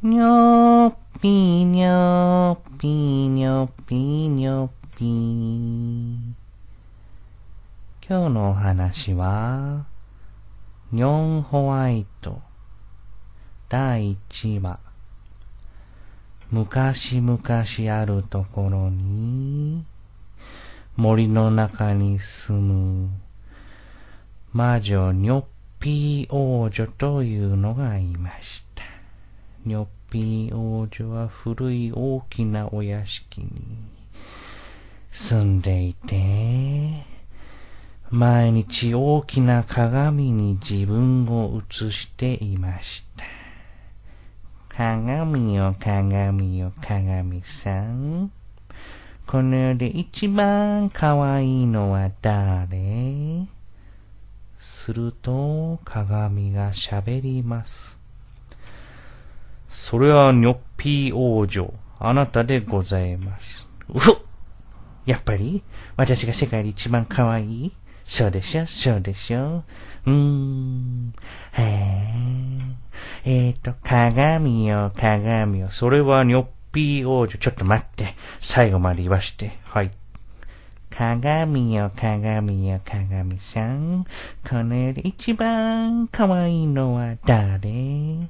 にょっぴにょっぴにょっぴにょっぴ今日のお話は、ニョンホワイト。第1話。昔々あるところに森の中に住む魔女ニョッピー王女というのがいました。ニョッピー王女は古い大きなお屋敷に住んでいて、毎日大きな鏡に自分を映していました。鏡よ鏡よ鏡さん。この世で一番可愛いのは誰すると鏡が喋ります。それはニョッピー王女、あなたでございます。うふやっぱり私が世界で一番可愛いそうでしょ？そうでしょ？うーん。へえ。えっ、ー、と、鏡よ、鏡よ。それはニョッピー王女。ちょっと待って。最後まで言わして。はい。鏡よ、鏡よ、鏡さん。この世で一番可愛いのは誰？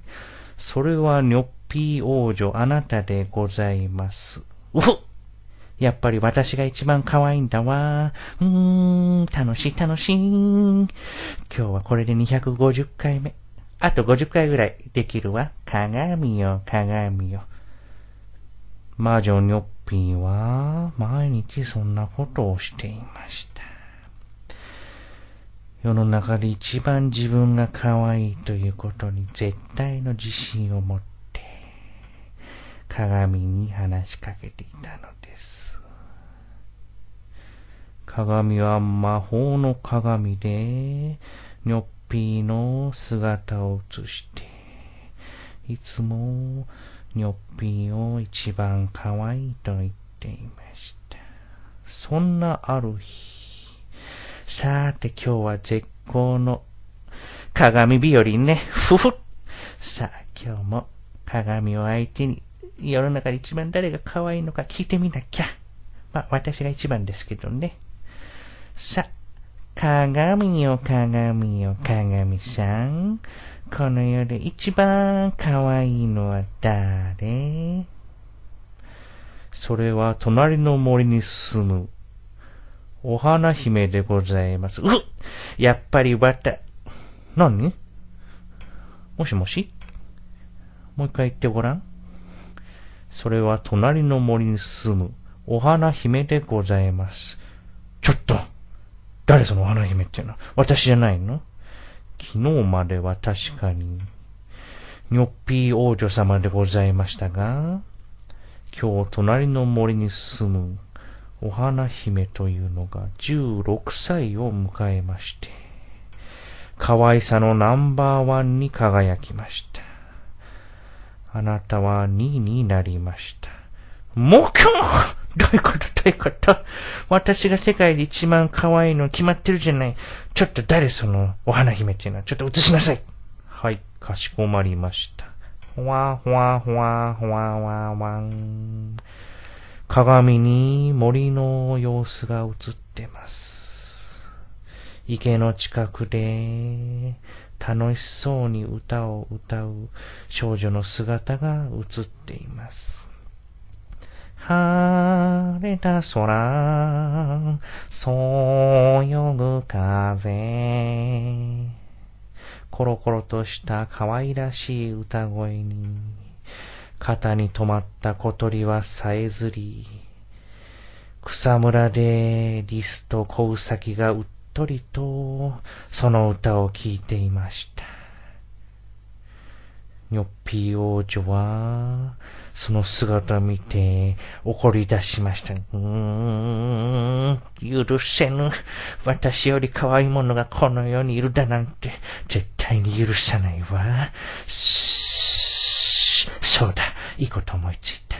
それはニョッピー王女、あなたでございます。うふやっぱり私が一番可愛いんだわ。うーん、楽しい楽しい。今日はこれで250回目。あと50回ぐらいできるわ。鏡よ、鏡よ。魔女ニョッピーは毎日そんなことをしていました。世の中で一番自分が可愛いということに絶対の自信を持って鏡に話しかけていたのです。鏡は魔法の鏡で、ニョッピーの姿を映して、いつもニョッピーを一番可愛いと言っていました。そんなある日、さーて今日は絶好の鏡日和ね。ふふさあ今日も鏡を相手に世の中で一番誰が可愛いのか聞いてみなきゃ。まあ、私が一番ですけどね。さあ、鏡よ鏡よ鏡さん。この世で一番可愛いのは誰？それは隣の森に住むお花姫でございます。うっやっぱりわた、何？もしもし？もう一回言ってごらん。それは隣の森に住むお花姫でございます。ちょっと誰そのお花姫っていうの？は私じゃないの？昨日までは確かに、ニョッピー王女様でございましたが、今日隣の森に住むお花姫というのが16歳を迎えまして、可愛さのナンバーワンに輝きました。あなたは2位になりました。目標どういうこと？どういうこと？私が世界で一番可愛いの決まってるじゃない。ちょっと誰そのお花姫っていうのは？ちょっと映しなさい。はい、かしこまりました。ほわほわほわほわわわん。鏡に森の様子が映ってます。池の近くで楽しそうに歌を歌う少女の姿が映っています。晴れた空、そう泳ぐ風。コロコロとした可愛らしい歌声に、肩に止まった小鳥はさえずり、草むらでリスと小ウサギがうっとりとその歌を聴いていました。ニョッピー王女は、その姿を見て怒り出しました。うーん、許せぬ。私より可愛いものがこの世にいるだなんて、絶対に許さないわ。そうだ、いいこと思いついた。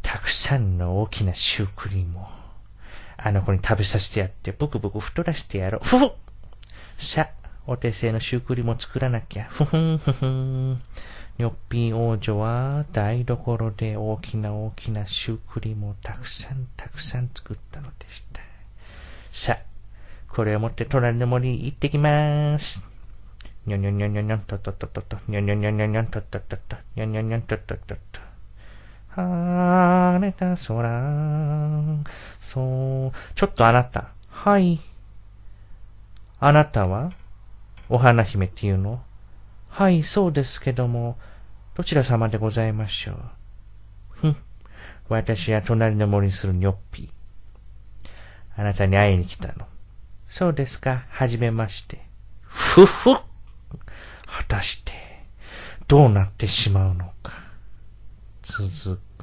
たくさんの大きなシュークリームを、あの子に食べさせてやって、ブクブク太らせてやろう。ふふさあ、お手製のシュークリームを作らなきゃ。ふふんふふん。にょっぴー王女は台所で大きな大きなシュークリームをたくさんたくさん作ったのでした。さあ、これを持って隣の森に行ってきまーす。にょにょにょにょにょんととととと、にょにょにょにょにょんとととと、にょにょにょんとととと。晴れた空。そう。ちょっとあなた。はい。あなたはお花姫っていうのはい、そうですけども、どちら様でございましょう。ふん。私は隣の森にするニョッピー。あなたに会いに来たの。そうですか。はじめまして。ふふっ果たして、どうなってしまうのか。続く。